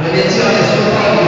我们教 then tell.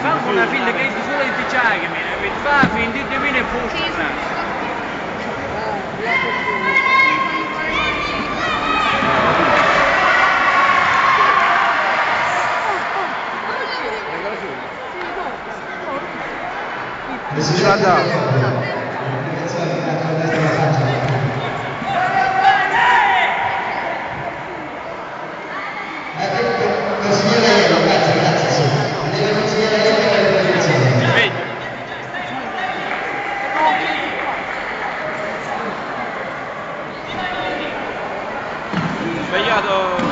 Fanno una figlia che è solo di ticciare che mi fa fin di te mi ne posta. Consigliere Sbagliato.